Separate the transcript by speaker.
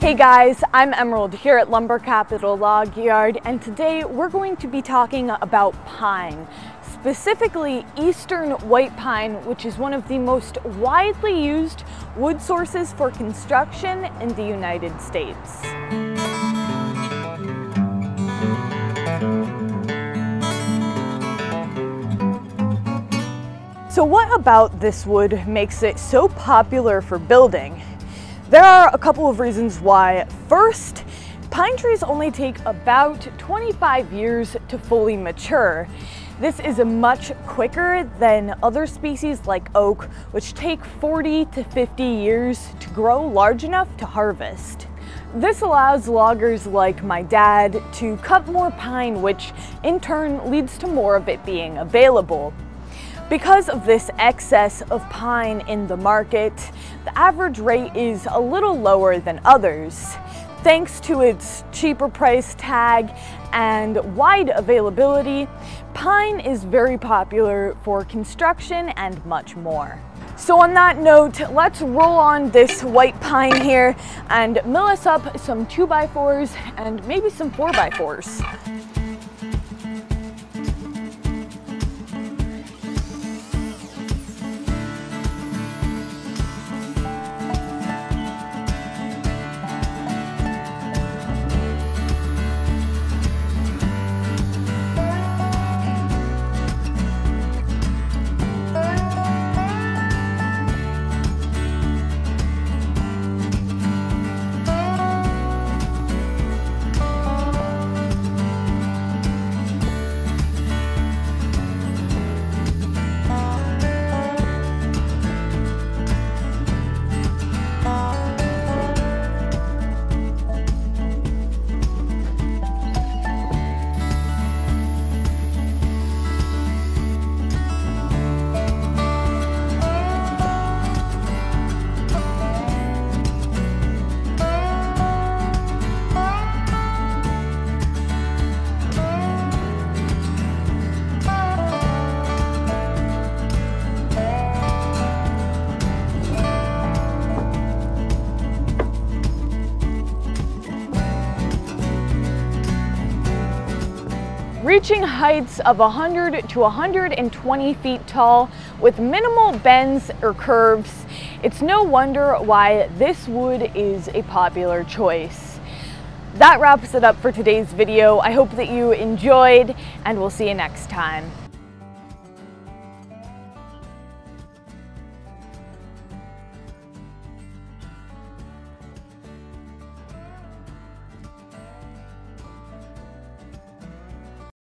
Speaker 1: Hey guys, I'm Emerald here at Lumber Capital Log Yard and today we're going to be talking about pine, specifically eastern white pine, which is one of the most widely used wood sources for construction in the United States. So what about this wood makes it so popular for building? There are a couple of reasons why. First, pine trees only take about 25 years to fully mature. This is much quicker than other species like oak, which take 40 to 50 years to grow large enough to harvest. This allows loggers like my dad to cut more pine, which in turn leads to more of it being available. Because of this excess of pine in the market, the average rate is a little lower than others. Thanks to its cheaper price tag and wide availability, pine is very popular for construction and much more. So on that note, let's roll on this white pine here and mill us up some 2x4s and maybe some 4x4s. Reaching heights of 100 to 120 feet tall with minimal bends or curves. It's no wonder why this wood is a popular choice. That wraps it up for today's video. I hope that you enjoyed and we'll see you next time.